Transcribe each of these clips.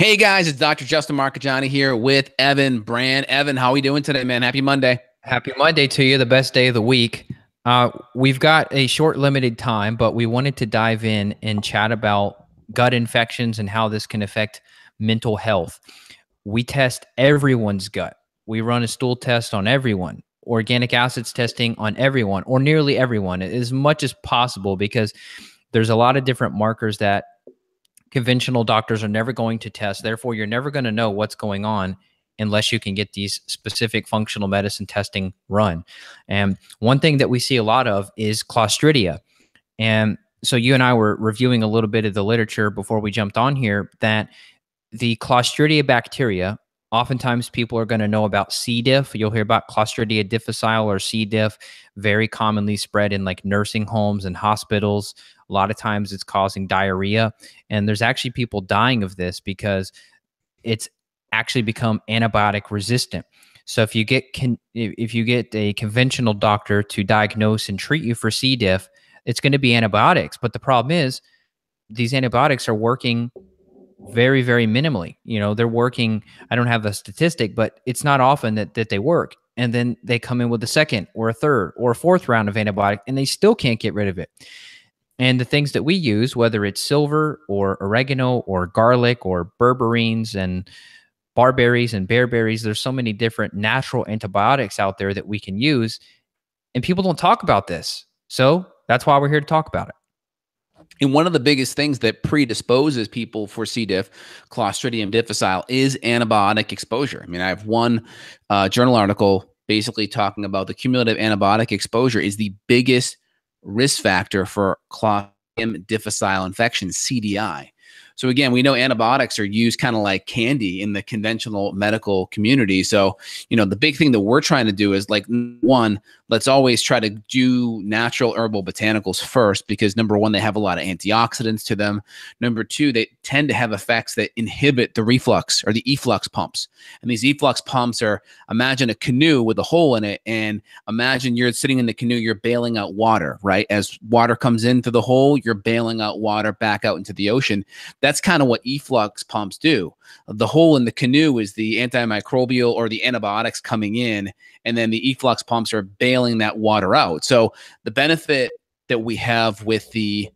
Hey guys, it's Dr. Justin Marchegiani here with Evan Brand. Evan, how are we doing today, man? Happy Monday. Happy Monday to you, the best day of the week. Uh, we've got a short, limited time, but we wanted to dive in and chat about gut infections and how this can affect mental health. We test everyone's gut. We run a stool test on everyone, organic acids testing on everyone, or nearly everyone, as much as possible, because there's a lot of different markers that conventional doctors are never going to test. Therefore, you're never going to know what's going on unless you can get these specific functional medicine testing run. And one thing that we see a lot of is Clostridia. And so you and I were reviewing a little bit of the literature before we jumped on here that the Clostridia bacteria, oftentimes people are going to know about C. diff. You'll hear about Clostridia difficile or C. diff, very commonly spread in like nursing homes and hospitals. A lot of times it's causing diarrhea. And there's actually people dying of this because it's actually become antibiotic resistant. So if you get if you get a conventional doctor to diagnose and treat you for C. diff, it's going to be antibiotics. But the problem is these antibiotics are working very very minimally. You know, they're working I don't have a statistic, but it's not often that that they work. And then they come in with a second or a third or a fourth round of antibiotic and they still can't get rid of it. And the things that we use, whether it's silver or oregano or garlic or berberines and barberries and bearberries, there's so many different natural antibiotics out there that we can use. And people don't talk about this. So that's why we're here to talk about it. And one of the biggest things that predisposes people for C. diff, Clostridium difficile, is antibiotic exposure. I mean, I have one uh, journal article basically talking about the cumulative antibiotic exposure is the biggest risk factor for Clostridium difficile infection, CDI. So again, we know antibiotics are used kind of like candy in the conventional medical community. So, you know, the big thing that we're trying to do is like one, let's always try to do natural herbal botanicals first because number one, they have a lot of antioxidants to them. Number two, they tend to have effects that inhibit the reflux or the efflux pumps. And these efflux pumps are imagine a canoe with a hole in it, and imagine you're sitting in the canoe, you're bailing out water, right? As water comes in through the hole, you're bailing out water back out into the ocean. That's kind of what efflux pumps do. The hole in the canoe is the antimicrobial or the antibiotics coming in, and then the efflux pumps are bailing that water out. So the benefit that we have with the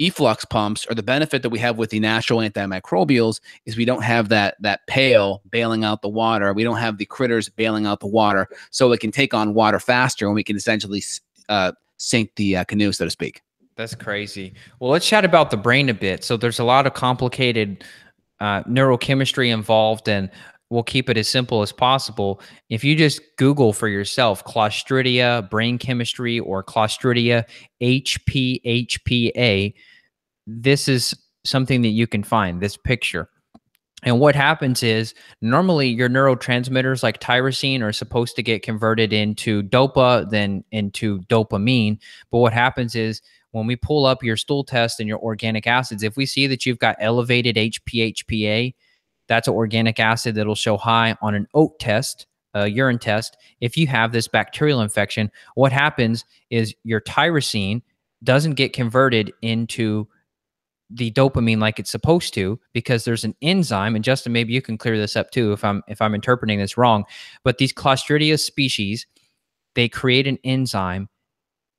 efflux pumps or the benefit that we have with the natural antimicrobials is we don't have that that pail bailing out the water. We don't have the critters bailing out the water. So it can take on water faster and we can essentially uh, sink the uh, canoe so to speak. That's crazy. Well let's chat about the brain a bit. So there's a lot of complicated uh, neurochemistry involved and we'll keep it as simple as possible. If you just Google for yourself Clostridia brain chemistry or Clostridia HPHPA, this is something that you can find, this picture. And what happens is normally your neurotransmitters like tyrosine are supposed to get converted into dopa, then into dopamine. But what happens is when we pull up your stool test and your organic acids, if we see that you've got elevated HPHPA, that's an organic acid that'll show high on an OAT test, a urine test. If you have this bacterial infection, what happens is your tyrosine doesn't get converted into the dopamine like it's supposed to because there's an enzyme and Justin maybe you can clear this up too if I'm if I'm interpreting this wrong but these Clostridia species they create an enzyme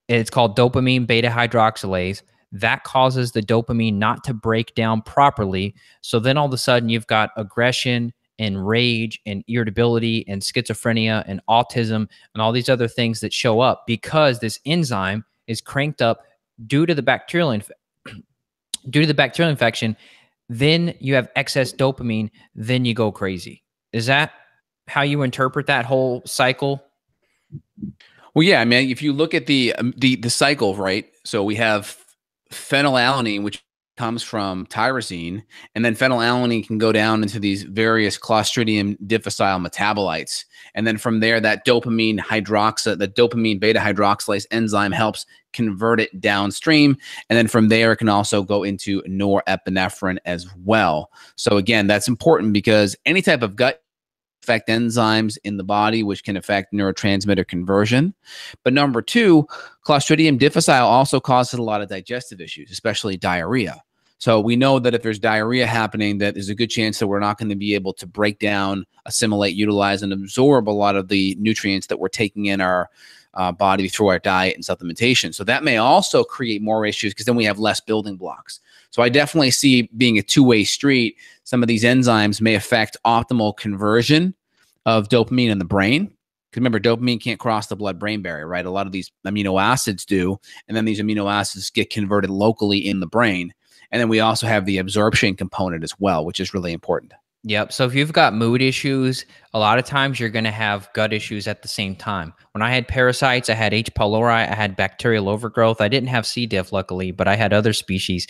it's called dopamine beta hydroxylase that causes the dopamine not to break down properly. So then all of a sudden you've got aggression and rage and irritability and schizophrenia and autism and all these other things that show up because this enzyme is cranked up due to the bacterial inf- due to the bacterial infection. Then you have excess dopamine. Then you go crazy. Is that how you interpret that whole cycle? Well yeah i mean if you look at the um, the the cycle right? So we have phenylalanine, which comes from tyrosine, and then phenylalanine can go down into these various Clostridium difficile metabolites. And then from there, that dopamine hydroxy, the dopamine beta hydroxylase enzyme helps convert it downstream. And then from there, it can also go into norepinephrine as well. So again, that's important because any type of gut affect enzymes in the body, which can affect neurotransmitter conversion. But number two, Clostridium difficile also causes a lot of digestive issues, especially diarrhea. So we know that if there's diarrhea happening, that there's a good chance that we're not going to be able to break down, assimilate, utilize, and absorb a lot of the nutrients that we're taking in our uh, body through our diet and supplementation. So that may also create more issues because then we have less building blocks. So I definitely see being a two-way street. Some of these enzymes may affect optimal conversion of dopamine in the brain. Because remember, dopamine can't cross the blood-brain barrier, right? A lot of these amino acids do, and then these amino acids get converted locally in the brain. And then we also have the absorption component as well, which is really important. Yep. So if you've got mood issues, a lot of times you're going to have gut issues at the same time. When I had parasites, I had H. pylori, I had bacterial overgrowth. I didn't have C. diff, luckily, but I had other species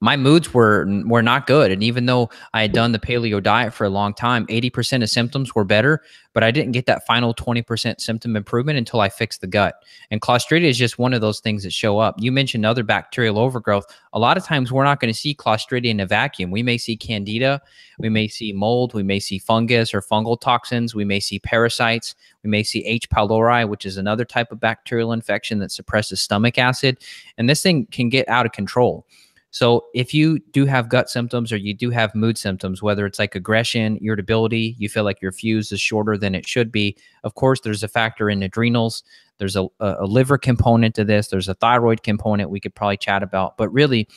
my moods were were not good. And even though i had done the paleo diet for a long time 80% of symptoms were better but i didn't get that final 20% symptom improvement until i fixed the gut. And clostridia is just one of those things that show up. You mentioned other bacterial overgrowth. A lot of times we're not going to see clostridia in a vacuum. We may see candida we may see mold we may see fungus or fungal toxins we may see parasites we may see h. pylori which is another type of bacterial infection that suppresses stomach acid and this thing can get out of control so if you do have gut symptoms or you do have mood symptoms, whether it's like aggression, irritability, you feel like your fuse is shorter than it should be, of course, there's a factor in adrenals. There's a, a liver component to this. There's a thyroid component we could probably chat about. But really,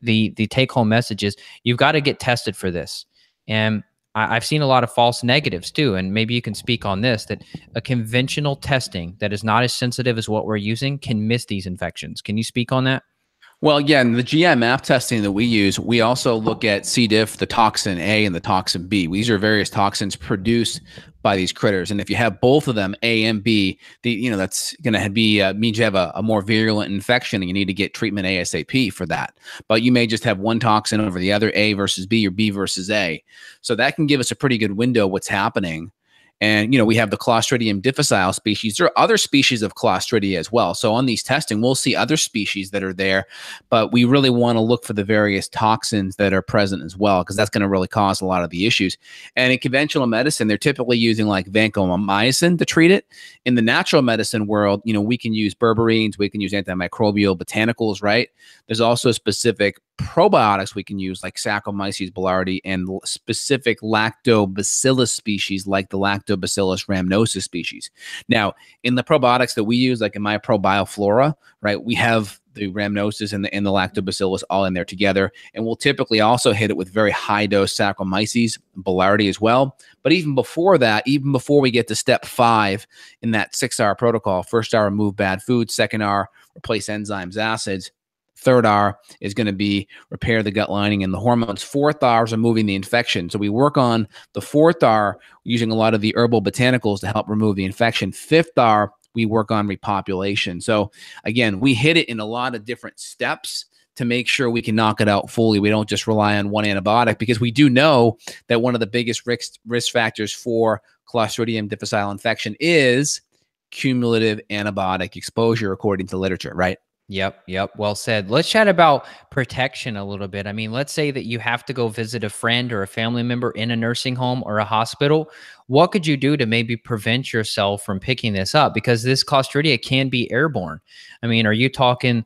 the the take home message is you've got to get tested for this. And I, I've seen a lot of false negatives too. And maybe you can speak on this that a conventional testing that is not as sensitive as what we're using can miss these infections. Can you speak on that? Well, again, the map testing that we use, we also look at C. diff, the toxin A, and the toxin B. These are various toxins produced by these critters, and if you have both of them, A and B, the you know that's going to be uh, means you have a, a, more virulent infection, and you need to get treatment ASAP for that. But you may just have one toxin over the other, A versus B or B versus A. So that can give us a pretty good window what's happening and, you know, we have the Clostridium difficile species. There are other species of Clostridia as well. So on these testing, we'll see other species that are there, but we really want to look for the various toxins that are present as well, because that's going to really cause a lot of the issues. And in conventional medicine, they're typically using like vancomycin to treat it. In the natural medicine world, you know, we can use berberines, we can use antimicrobial botanicals, right? There's also a specific probiotics we can use like Saccharomyces boulardii and specific lactobacillus species like the Lactobacillus rhamnosus species. Now, in the probiotics that we use, like in my ProBioFlora, right, we have the rhamnosus and the, and the lactobacillus all in there together. And we'll typically also hit it with very high dose Saccharomyces boulardii as well. But even before that, even before we get to step five in that six R protocol, first R, remove bad foods, second R, replace enzymes, acids, Third R is going to be repair the gut lining and the hormones. Fourth R is removing the infection. So we work on the fourth R using a lot of the herbal botanicals to help remove the infection. Fifth R, we work on repopulation. So again, we hit it in a lot of different steps to make sure we can knock it out fully. We don't just rely on one antibiotic because we do know that one of the biggest risk, risk factors for Clostridium difficile infection is cumulative antibiotic exposure, according to literature, right? Yep, yep. Well said. Let's chat about protection a little bit. I mean, let's say that you have to go visit a friend or a family member in a nursing home or a hospital. What could you do to maybe prevent yourself from picking this up? Because this Clostridia can be airborne. I mean, are you talking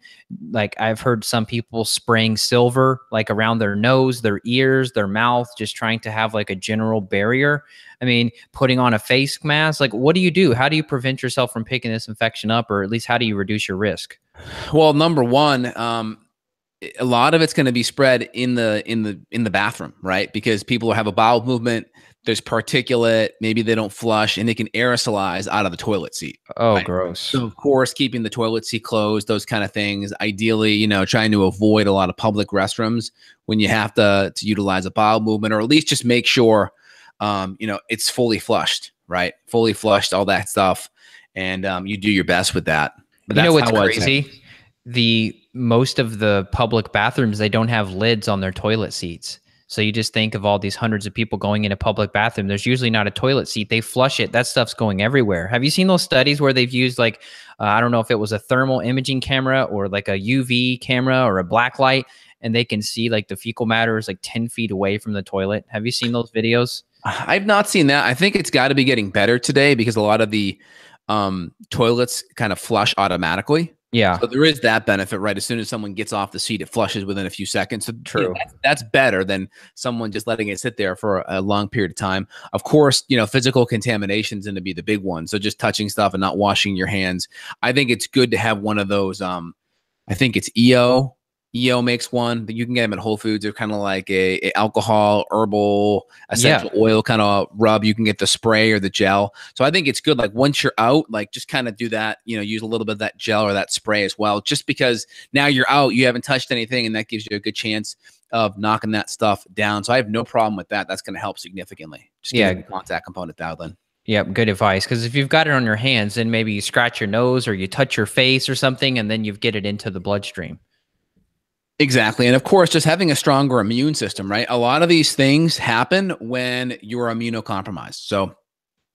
like I've heard some people spraying silver like around their nose, their ears, their mouth, just trying to have like a general barrier? I mean, putting on a face mask. Like, what do you do? How do you prevent yourself from picking this infection up, or at least how do you reduce your risk? Well, number one, um, a lot of it's going to be spread in the in the in the bathroom, right? Because people have a bowel movement. There's particulate. Maybe they don't flush, and they can aerosolize out of the toilet seat. Oh, right? gross! So, of course, keeping the toilet seat closed, those kind of things. Ideally, you know, trying to avoid a lot of public restrooms when you have to to utilize a bowel movement, or at least just make sure, um, you know, it's fully flushed, right? Fully flushed, all that stuff, and um, you do your best with that. But you know what's crazy? The most of the public bathrooms they don't have lids on their toilet seats. So you just think of all these hundreds of people going in a public bathroom. There's usually not a toilet seat. They flush it. That stuff's going everywhere. Have you seen those studies where they've used like uh, I don't know if it was a thermal imaging camera or like a UV camera or a black light, and they can see like the fecal matter is like 10 feet away from the toilet. Have you seen those videos? I've not seen that. I think it's got to be getting better today because a lot of the um, toilets kind of flush automatically. Yeah. So there is that benefit, right? As soon as someone gets off the seat, it flushes within a few seconds. So you know, True. that's, that's better than someone just letting it sit there for a long period of time. Of course, you know, physical contamination is going to be the big one. So just touching stuff and not washing your hands. I think it's good to have one of those. Um, I think it's EO EO makes one that you can get them at Whole Foods. They're kind of like a, a alcohol, herbal, essential yeah. oil kind of rub. You can get the spray or the gel. So I think it's good. Like once you're out, like just kind of do that. You know, use a little bit of that gel or that spray as well. Just because now you're out, you haven't touched anything, and that gives you a good chance of knocking that stuff down. So I have no problem with that. That's going to help significantly. Just yeah, the contact component dialed in. Yep, good advice. Because if you've got it on your hands, then maybe you scratch your nose or you touch your face or something, and then you get it into the bloodstream. Exactly. And of course, just having a stronger immune system, right? A lot of these things happen when you're immunocompromised. So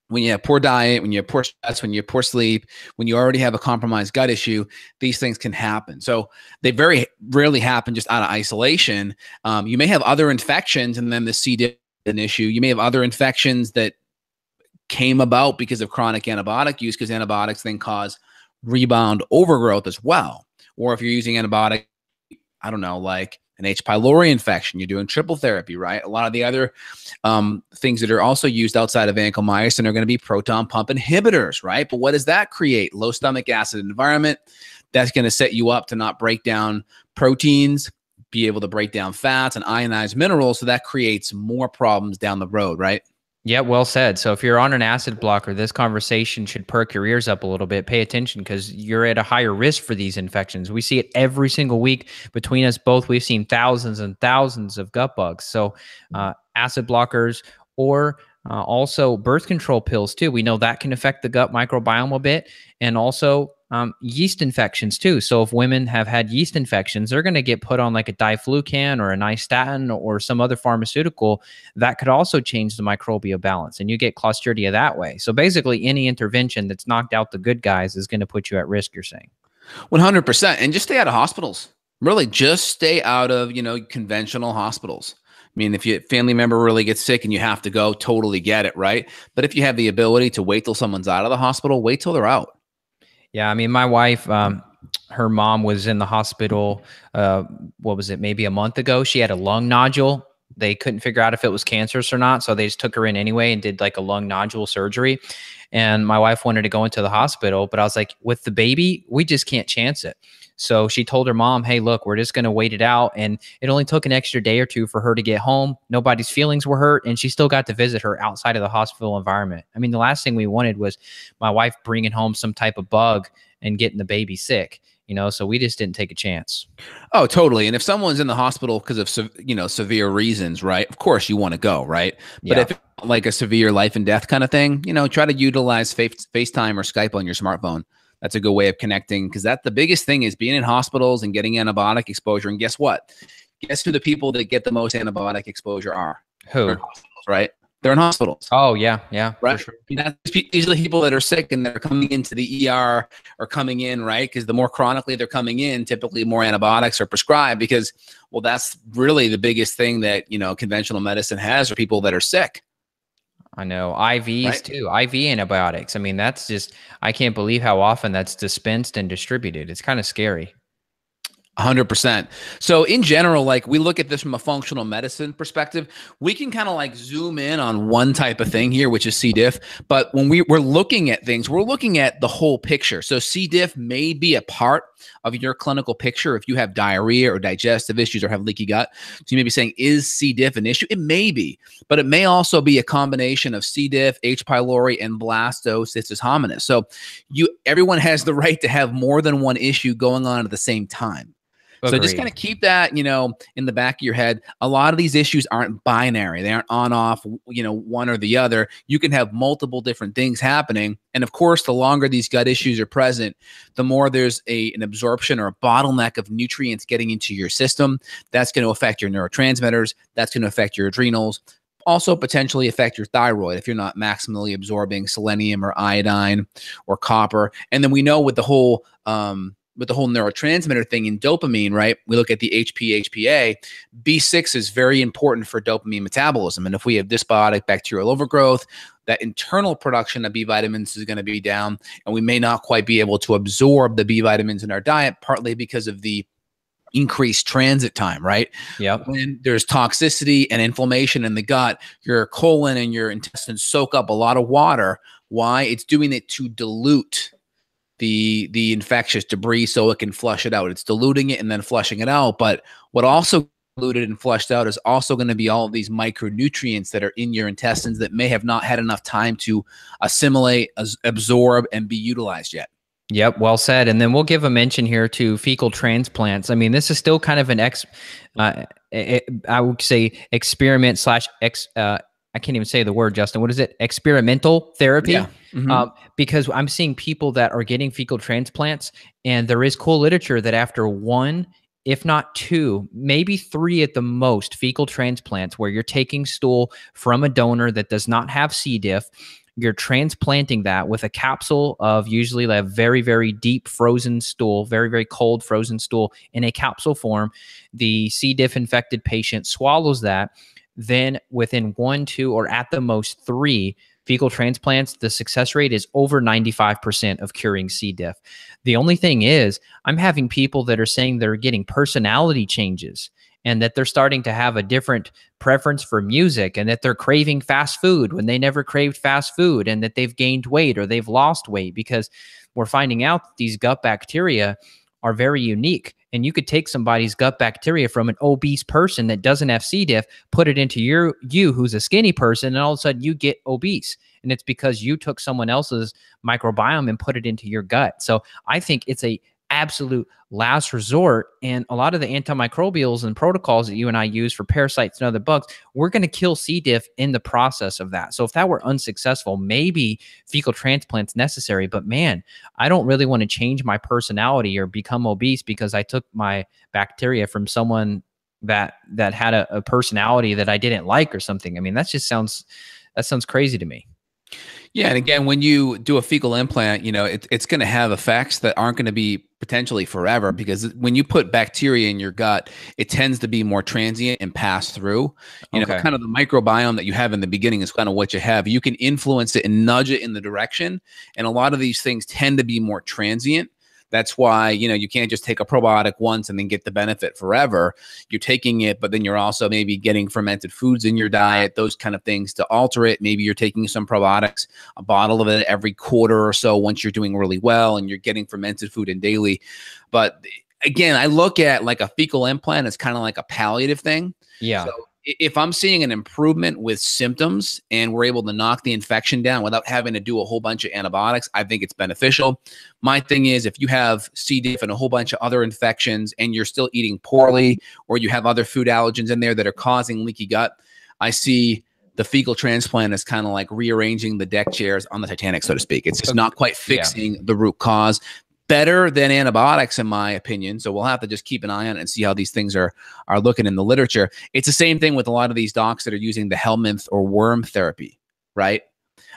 when you have poor diet, when you have poor stress, when you have poor sleep, when you already have a compromised gut issue, these things can happen. So they very rarely happen just out of isolation. Um, you may have other infections, and then the C. diff an issue. You may have other infections that came about because of chronic antibiotic use, because antibiotics then cause rebound overgrowth as well. Or if you're using antibiotic I don't know, like an H. pylori infection, you're doing triple therapy, right? A lot of the other um, things that are also used outside of vancomycin are going to be proton pump inhibitors, right? But what does that create? Low stomach acid environment. That's going to set you up to not break down proteins, be able to break down fats and ionize minerals. So that creates more problems down the road, right? Yeah, well said. So if you're on an acid blocker, this conversation should perk your ears up a little bit. Pay attention because you're at a higher risk for these infections. We see it every single week between us both. We've seen thousands and thousands of gut bugs. So uh, acid blockers or uh, also birth control pills too. We know that can affect the gut microbiome a bit, and also um, yeast infections too. So if women have had yeast infections, they're going to get put on like a diflucan or a nystatin or some other pharmaceutical that could also change the microbial balance, and you get Clostridia that way. So basically, any intervention that's knocked out the good guys is going to put you at risk. You're saying, one hundred percent, and just stay out of hospitals. Really, just stay out of you know conventional hospitals. I mean, if your family member really gets sick and you have to go, totally get it, right? But if you have the ability to wait till someone's out of the hospital, wait till they're out. Yeah, I mean, my wife, um, her mom was in the hospital. Uh, what was it? Maybe a month ago. She had a lung nodule. They couldn't figure out if it was cancerous or not, so they just took her in anyway and did like a lung nodule surgery. And my wife wanted to go into the hospital, but I was like, with the baby, we just can't chance it. So she told her mom, Hey, look, we're just going to wait it out. And it only took an extra day or two for her to get home. Nobody's feelings were hurt. And she still got to visit her outside of the hospital environment. I mean, the last thing we wanted was my wife bringing home some type of bug and getting the baby sick you know so we just didn't take a chance oh totally and if someone's in the hospital because of you know severe reasons right of course you want to go right but yeah. if like a severe life and death kind of thing you know try to utilize face, facetime or skype on your smartphone that's a good way of connecting because that the biggest thing is being in hospitals and getting antibiotic exposure and guess what guess who the people that get the most antibiotic exposure are who right they're in hospitals. Oh yeah, yeah, right. Sure. That's, these are the people that are sick and they're coming into the ER or coming in, right? Because the more chronically they're coming in, typically more antibiotics are prescribed. Because well, that's really the biggest thing that you know conventional medicine has for people that are sick. I know IVs right? too, IV antibiotics. I mean, that's just I can't believe how often that's dispensed and distributed. It's kind of scary. 100%. So in general, like we look at this from a functional medicine perspective, we can kind of like zoom in on one type of thing here, which is C. diff. But when we, we're looking at things, we're looking at the whole picture. So C. diff may be a part of your clinical picture if you have diarrhea or digestive issues or have leaky gut. So you may be saying, is C. diff an issue? It may be, but it may also be a combination of C. diff, H. pylori, and blastocystis hominis. So you everyone has the right to have more than one issue going on at the same time. Agreed. So just kind of keep that, you know, in the back of your head. A lot of these issues aren't binary. They aren't on off, you know, one or the other. You can have multiple different things happening. And of course, the longer these gut issues are present, the more there's a an absorption or a bottleneck of nutrients getting into your system. That's going to affect your neurotransmitters, that's going to affect your adrenals, also potentially affect your thyroid if you're not maximally absorbing selenium or iodine or copper. And then we know with the whole um, with the whole neurotransmitter thing in dopamine, right? We look at the HP, HPA. B6 is very important for dopamine metabolism. And if we have dysbiotic bacterial overgrowth, that internal production of B vitamins is going to be down, and we may not quite be able to absorb the B vitamins in our diet, partly because of the increased transit time, right? Yeah. When there's toxicity and inflammation in the gut, your colon and your intestines soak up a lot of water. Why? It's doing it to dilute the the infectious debris so it can flush it out. It's diluting it and then flushing it out. But what also diluted and flushed out is also going to be all of these micronutrients that are in your intestines that may have not had enough time to assimilate, as, absorb, and be utilized yet. Yep, well said. And then we'll give a mention here to fecal transplants. I mean, this is still kind of an ex, uh, I would say experiment slash ex. Uh, I can't even say the word, Justin. What is it? Experimental therapy. Yeah. Mhm. Um, because I'm seeing people that are getting fecal transplants, and there is cool literature that after one, if not two, maybe three at the most, fecal transplants where you're taking stool from a donor that does not have C. diff, you're transplanting that with a capsule of usually like a very, very deep frozen stool, very, very cold frozen stool in a capsule form. The C. diff infected patient swallows that. Then within one, two, or at the most three fecal transplants, the success rate is over 95% of curing C. diff. The only thing is, I'm having people that are saying they're getting personality changes and that they're starting to have a different preference for music and that they're craving fast food when they never craved fast food and that they've gained weight or they've lost weight because we're finding out that these gut bacteria are very unique. And you could take somebody's gut bacteria from an obese person that doesn't have C. diff, put it into your you who's a skinny person, and all of a sudden you get obese. And it's because you took someone else's microbiome and put it into your gut. So I think it's a absolute last resort. And a lot of the antimicrobials and protocols that you and I use for parasites and other bugs, we're going to kill C. diff in the process of that. So if that were unsuccessful, maybe fecal transplant's necessary. But man, I don't really want to change my personality or become obese because I took my bacteria from someone that that had a, a personality that I didn't like or something. I mean, that just sounds that sounds crazy to me. Yeah, and again, when you do a fecal implant, you know it, it's going to have effects that aren't going to be potentially forever because when you put bacteria in your gut, it tends to be more transient and pass through. You know, kind of the microbiome that you have in the beginning is kind of what you have. You can influence it and nudge it in the direction, and a lot of these things tend to be more transient. That's why you know you can't just take a probiotic once and then get the benefit forever. You're taking it, but then you're also maybe getting fermented foods in your diet, those kind of things to alter it. Maybe you're taking some probiotics, a bottle of it every quarter or so once you're doing really well and you're getting fermented food in daily. But again, I look at like a fecal implant as kind of like a palliative thing. Yeah. So if I'm seeing an improvement with symptoms and we're able to knock the infection down without having to do a whole bunch of antibiotics, I think it's beneficial. My thing is if you have C. diff and a whole bunch of other infections and you're still eating poorly or you have other food allergens in there that are causing leaky gut, I see the fecal transplant is kind of like rearranging the deck chairs on the Titanic, so to speak. It's just not quite Yeah. fixing the root cause. Better than antibiotics, in my opinion. So we'll have to just keep an eye on it and see how these things are are looking in the literature. It's the same thing with a lot of these docs that are using the Helminth or worm therapy, right?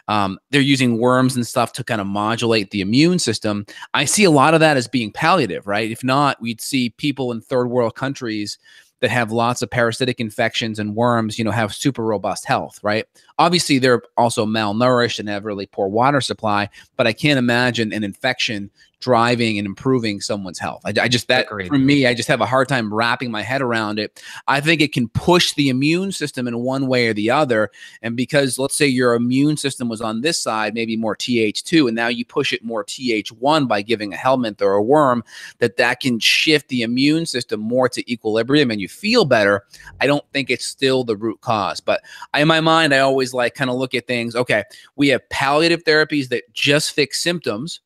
Um, they're using worms and stuff to kind of modulate the immune system. I see a lot of that as being palliative, right? If not, we'd see people in third world countries that have lots of parasitic infections and worms, you know, have super robust health, right? Obviously, they're also malnourished and have really poor water supply, but I can't imagine an infection driving and improving someone's health. I, I just, that Agreed. for me, I just have a hard time wrapping my head around it. I think it can push the immune system in one way or the other. And because let's say your immune system was on this side, maybe more TH2, and now you push it more TH1 by giving a helminth or a worm, that that can shift the immune system more to equilibrium and you feel better. I don't think it's still the root cause, but in my mind, I always like kind of look at things. Okay, we have palliative therapies that just fix symptoms,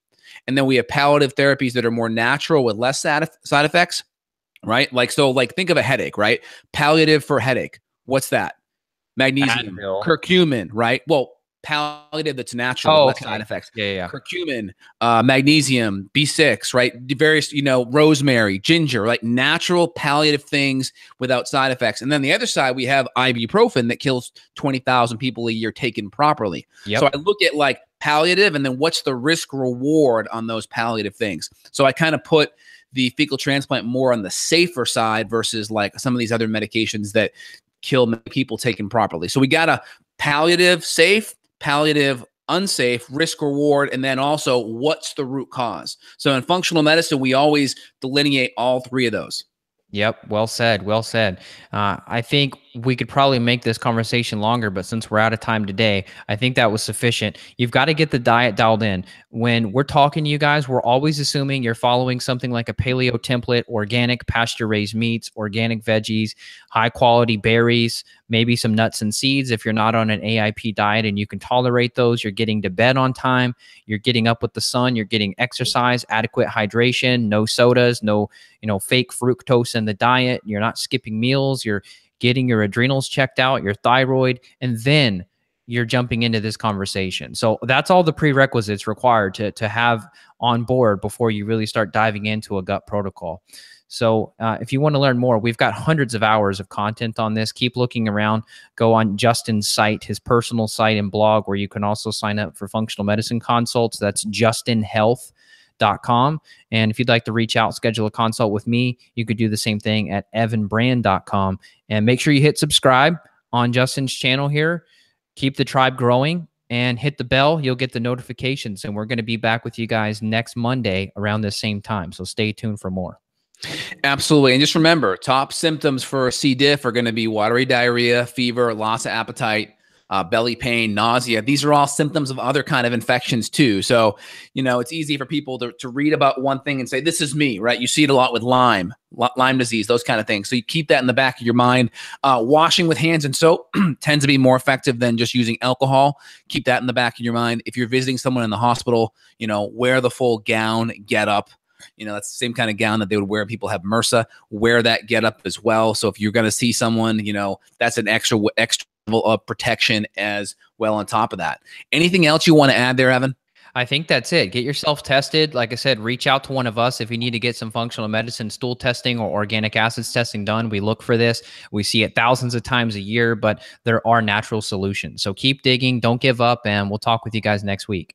and then we have palliative therapies that are more natural with less side, side effects. Right, like so, like think of a headache. Right, palliative for headache. What's that? Magnesium, Advil. curcumin. Right. Well, palliative that's natural, Oh, okay. side effects Yeah. Yeah. curcumin, uh, magnesium, B6, right? Various, you know, rosemary, ginger, like natural palliative things without side effects. And then the other side, we have ibuprofen that kills 20,000 people a year taken properly. Yep. So I look at like palliative, and then what's the risk reward on those palliative things. So I kind of put the fecal transplant more on the safer side versus like some of these other medications that kill people taken properly. So we got a palliative safe, palliative unsafe, risk reward, and then also what's the root cause. So in functional medicine, we always delineate all three of those. Yep, well said, well said. Uh, I think we could probably make this conversation longer, but since we're out of time today, I think that was sufficient. You've got to get the diet dialed in. When we're talking to you guys, we're always assuming you're following something like a paleo template, organic pasture raised meats, organic veggies, high quality berries, maybe some nuts and seeds. If you're not on an AIP diet and you can tolerate those, you're getting to bed on time, you're getting up with the sun, you're getting exercise, adequate hydration, no sodas, no, you know, fake fructose in the diet, you're not skipping meals, you're getting your adrenals checked out, your thyroid, and then you're jumping into this conversation. So that's all the prerequisites required to to have on board before you really start diving into a gut protocol. So uh, if you want to learn more, we've got hundreds of hours of content on this. Keep looking around. Go on Justin's site, his personal site and blog, where you can also sign up for functional medicine consults. That's justinhealth.com. And if you'd like to reach out, schedule a consult with me, you could do the same thing at evanbrand.com. And make sure you hit subscribe on Justin's channel here. Keep the tribe growing and hit the bell. You'll get the notifications. And we're going to be back with you guys next Monday around the same time. So stay tuned for more. Absolutely. And just remember top symptoms for C. diff are going to be watery diarrhea, fever, loss of appetite, uh, belly pain, nausea. These are all symptoms of other kind of infections too. So, you know, it's easy for people to, to read about one thing and say, this is me, right? You see it a lot with Lyme, Lyme disease, those kind of things. So you keep that in the back of your mind. Uh, washing with hands and soap tends to be more effective than just using alcohol. Keep that in the back of your mind. If you're visiting someone in the hospital, you know, wear the full gown, get up you know, that's the same kind of gown that they would wear. People have MRSA. Wear that get up as well. So if you're going to see someone, you know, that's an extra extra level of protection as well on top of that. Anything else you want to add there, Evan? I think that's it. Get yourself tested. Like I said, reach out to one of us if you need to get some functional medicine stool testing or organic acids testing done. We look for this. We see it thousands of times a year, but there are natural solutions. So keep digging. Don't give up. And we'll talk with you guys next week.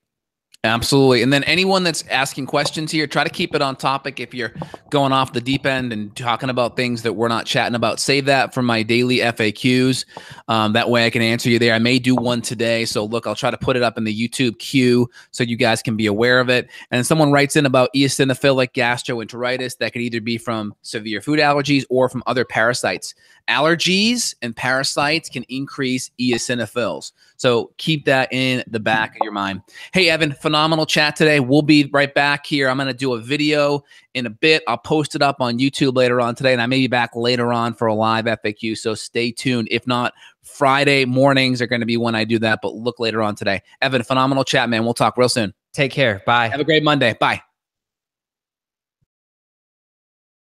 Absolutely. And then anyone that's asking questions here, try to keep it on topic. If you're going off the deep end and talking about things that we're not chatting about, save that for my daily FAQs. Um, that way I can answer you there. I may do one today. So look, I'll try to put it up in the YouTube queue so you guys can be aware of it. And someone writes in about eosinophilic gastroenteritis that could either be from severe food allergies or from other parasites. Allergies and parasites can increase eosinophils. So keep that in the back of your mind. Hey, Evan, phenomenal chat today. We'll be right back here. I'm going to do a video in a bit. I'll post it up on YouTube later on today, and I may be back later on for a live FAQ. So stay tuned. If not, Friday mornings are going to be when I do that, but look later on today. Evan, phenomenal chat, man. We'll talk real soon. Take care. Bye. Have a great Monday. Bye.